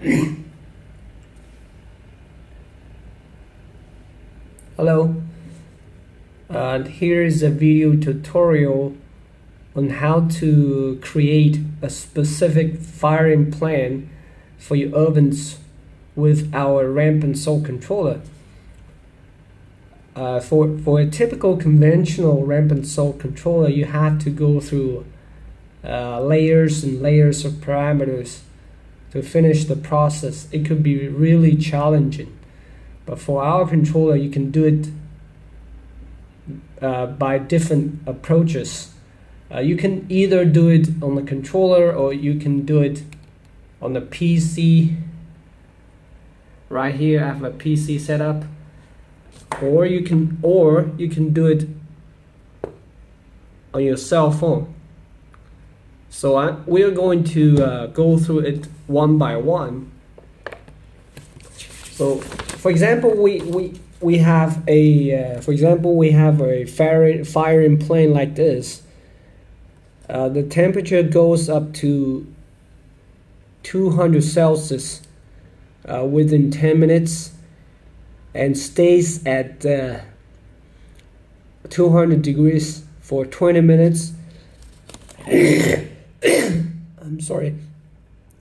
Hello, and here is a video tutorial on how to create a specific firing plan for your ovens with our ramp and soak controller. Uh, for, for a typical conventional ramp and soak controller, you have to go through uh, layers and layers of parameters to finish the process. It could be really challenging. But for our controller, you can do it uh, by different approaches. Uh, you can either do it on the controller or you can do it on the PC. Right here, I have a PC setup. Or you can, or you can do it on your cell phone. So I, we are going to uh, go through it one by one. So, for example, we we we have a uh, for example we have a firing plane like this. Uh, the temperature goes up to 200 Celsius uh, within 10 minutes and stays at uh, 200 degrees for 20 minutes. I'm sorry.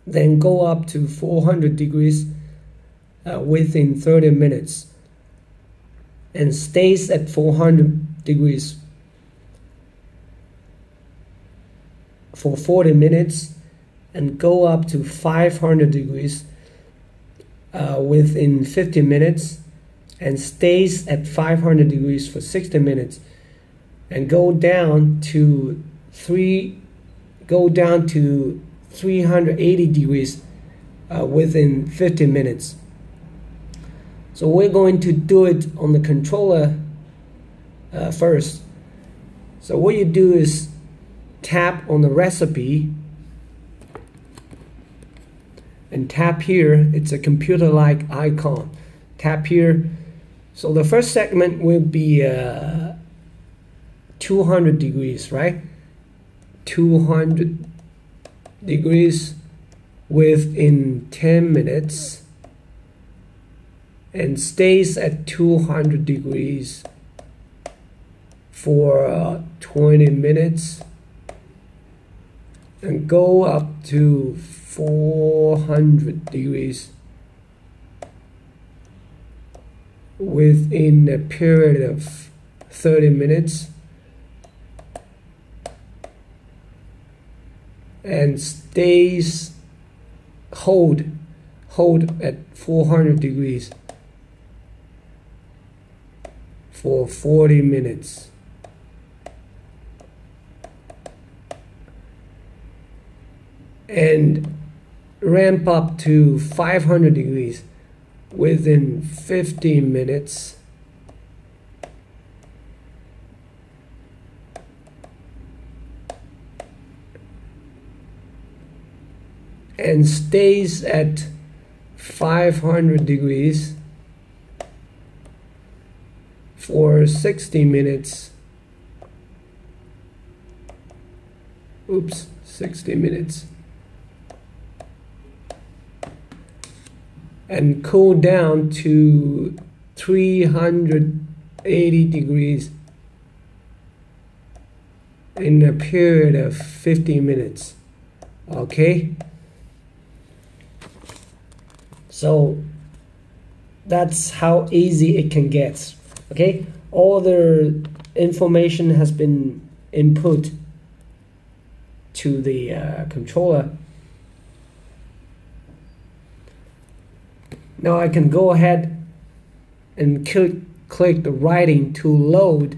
Then go up to 400 degrees uh, within 30 minutes and stays at 400 degrees for 40 minutes and go up to 500 degrees uh, within 50 minutes and stays at 500 degrees for 60 minutes and go down to 3 go down to 380 degrees uh, within 15 minutes. So we're going to do it on the controller uh, first. So what you do is tap on the recipe and tap here. It's a computer like icon. Tap here. So the first segment will be uh, 200 degrees right 200 degrees within 10 minutes and stays at 200 degrees for uh, 20 minutes and go up to 400 degrees within a period of 30 minutes and stays hold hold at 400 degrees for 40 minutes. And ramp up to 500 degrees within 15 minutes and stays at 500 degrees for 60 minutes. Oops 60 minutes. And cool down to 380 degrees in a period of 50 minutes okay so that's how easy it can get okay all the information has been input to the uh, controller Now I can go ahead and click, click the writing to load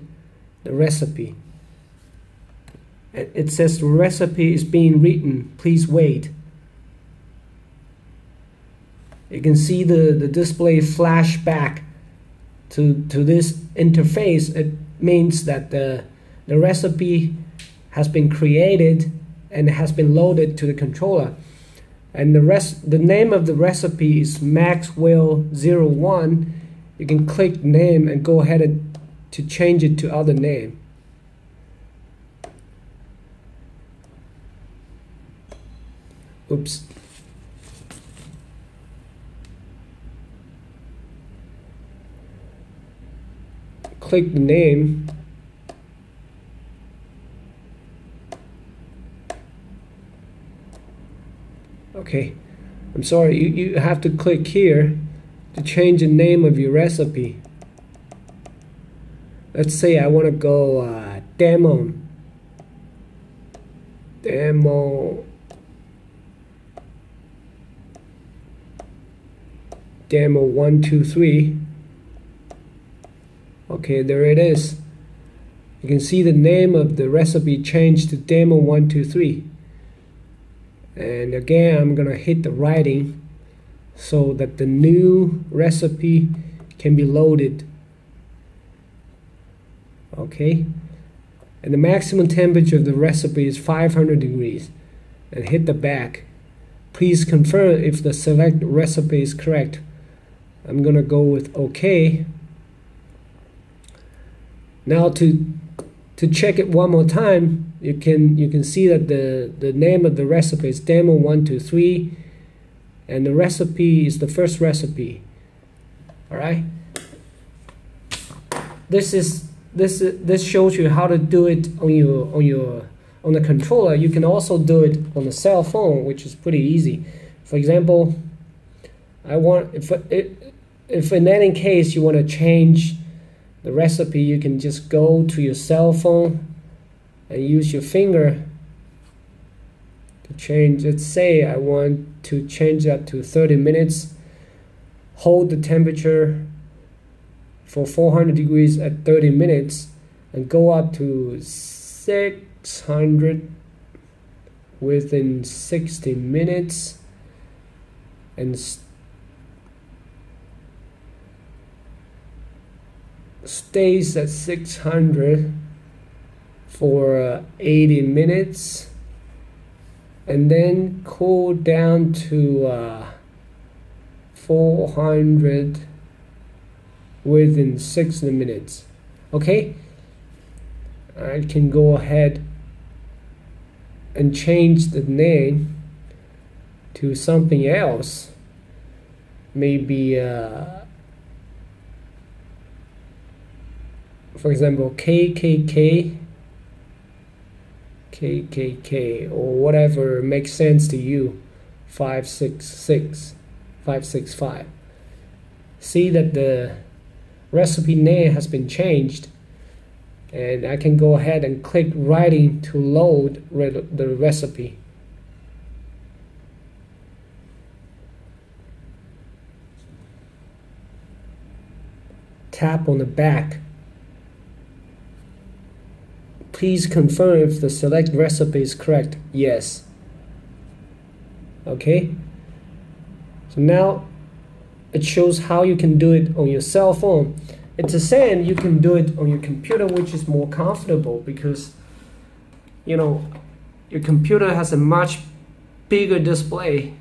the recipe. It says the recipe is being written, please wait. You can see the, the display flash back to, to this interface. It means that the, the recipe has been created and has been loaded to the controller. And the rest the name of the recipe is maxwell 01 you can click name and go ahead and to change it to other name. Oops click the name. Okay. I'm sorry you, you have to click here to change the name of your recipe. Let's say I want to go uh, demo demo demo one two three okay there it is. You can see the name of the recipe changed to demo one two three. And again I'm gonna hit the writing so that the new recipe can be loaded. Okay. And the maximum temperature of the recipe is 500 degrees. And hit the back. Please confirm if the select recipe is correct. I'm gonna go with OK now to to check it one more time you can you can see that the the name of the recipe is demo 123 and the recipe is the first recipe. All right? This is this this shows you how to do it on your on your on the controller. You can also do it on the cell phone which is pretty easy. For example I want if if in any case you want to change the recipe you can just go to your cell phone and use your finger to change. Let's say I want to change that to 30 minutes. Hold the temperature for 400 degrees at 30 minutes and go up to 600 within 60 minutes and stays at 600 for uh, 80 minutes and then cool down to uh, 400 within 60 minutes. Okay? I can go ahead and change the name to something else. Maybe uh, for example KKK KKK or whatever makes sense to you 566 565 see that the recipe name has been changed and I can go ahead and click writing to load the recipe. Tap on the back please confirm if the select recipe is correct yes okay so now it shows how you can do it on your cell phone. It's the same, you can do it on your computer, which is more comfortable because, you know, your computer has a much bigger display.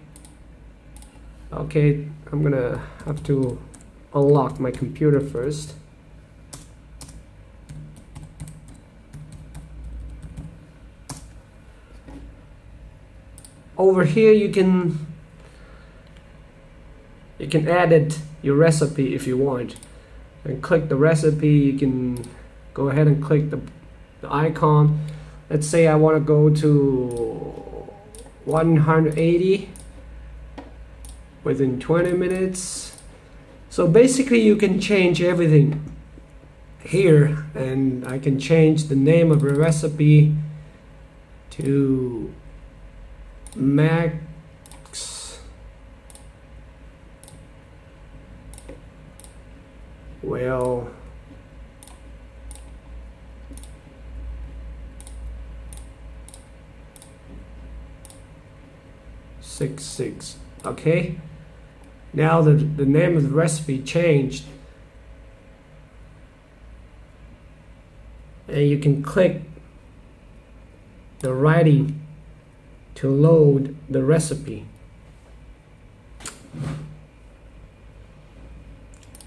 Okay, I'm gonna have to unlock my computer first. Over here you can you can edit your recipe if you want. And click the recipe you can go ahead and click the, the icon. Let's say I want to go to 180 within 20 minutes. So basically you can change everything here and I can change the name of the recipe to Mac well. Six six. Okay. Now the, the name of the recipe changed. And you can click the writing to load the recipe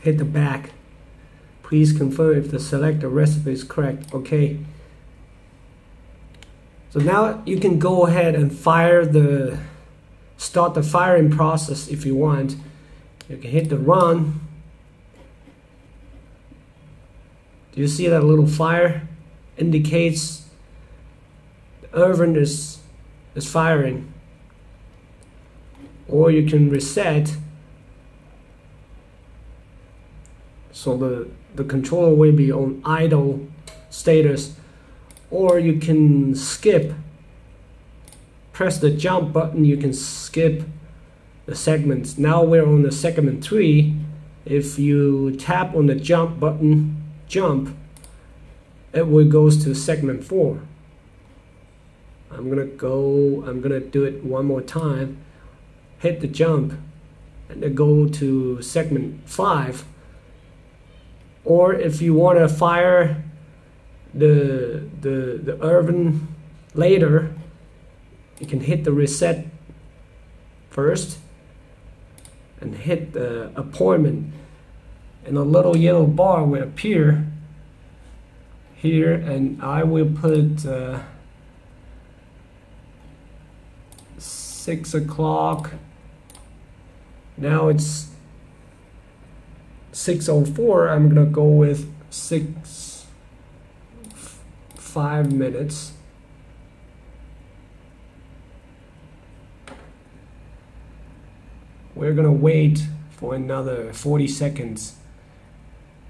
hit the back Please confirm if the selected recipe is correct. Okay. So now you can go ahead and fire the, start the firing process if you want. You can hit the run. Do you see that little fire? Indicates the oven is, is firing. Or you can reset so the, the controller will be on idle status. Or you can skip press the jump button you can skip the segments now we're on the segment 3 if you tap on the jump button jump it will goes to segment 4 I'm gonna go I'm gonna do it one more time hit the jump and then go to segment 5 or if you want to fire the the the oven later you can hit the reset first and hit the appointment. And a little yellow bar will appear here and I will put uh, six o'clock. Now it's 604 I'm gonna go with six five minutes. We're gonna wait for another 40 seconds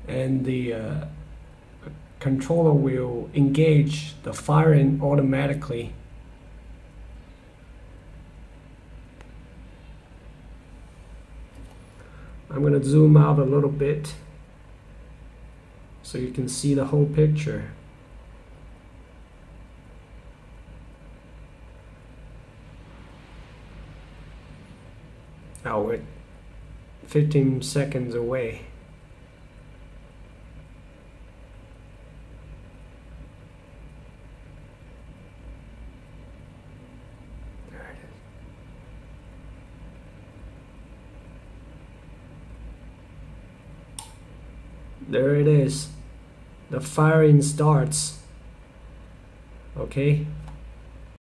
and the uh, controller will engage the firing automatically I'm going to zoom out a little bit so you can see the whole picture. Now we're 15 seconds away. there it is the firing starts. Okay